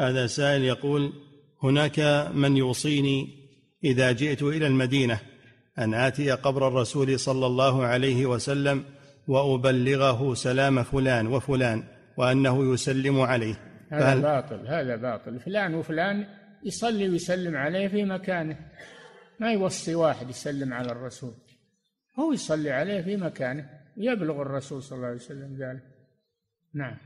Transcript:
هذا سائل يقول هناك من يوصيني إذا جئت إلى المدينة أن آتي قبر الرسول صلى الله عليه وسلم وأبلغه سلام فلان وفلان وأنه يسلم عليه. هذا باطل هذا باطل. فلان وفلان يصلي ويسلم عليه في مكانه. ما يوصي واحد يسلم على الرسول. هو يصلي عليه في مكانه يبلغ الرسول صلى الله عليه وسلم ذلك. نعم.